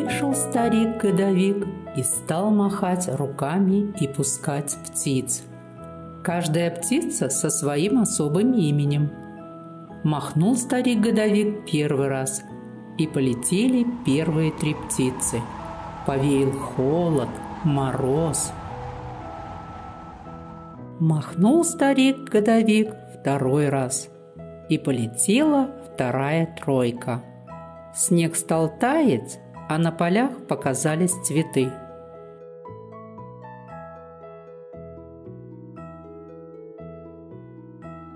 Вышел старик-годовик и стал махать руками и пускать птиц. Каждая птица со своим особым именем. Махнул старик-годовик первый раз, и полетели первые три птицы. Повеял холод, мороз. Махнул старик-годовик второй раз, и полетела вторая тройка. Снег стал таять, а на полях показались цветы.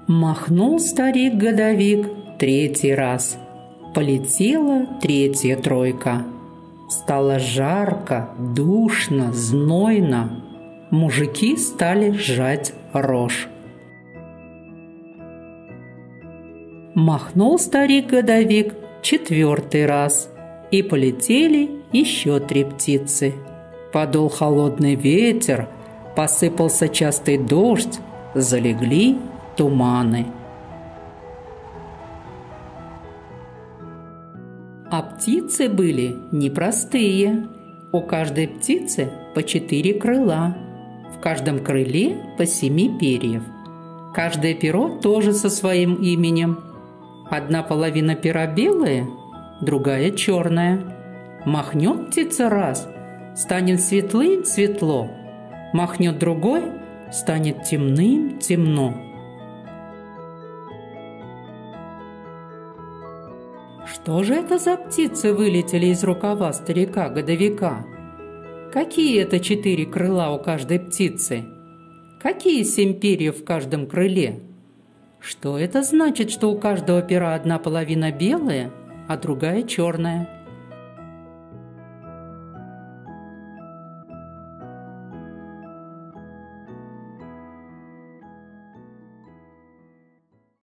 Махнул старик-годовик третий раз. Полетела третья тройка. Стало жарко, душно, знойно. Мужики стали сжать рожь. Махнул старик-годовик четвертый раз, и полетели еще три птицы. Подул холодный ветер, посыпался частый дождь, залегли туманы. А птицы были непростые. У каждой птицы по четыре крыла. В каждом крыле по семи перьев. Каждое перо тоже со своим именем. Одна половина пера белая, другая черная. Махнет птица раз, станет светлым светло. Махнет другой, станет темным темно. Что же это за птицы вылетели из рукава старика-годовика? Какие это четыре крыла у каждой птицы? Какие семь перьев в каждом крыле? Что это значит, что у каждого пера одна половина белая, а другая черная?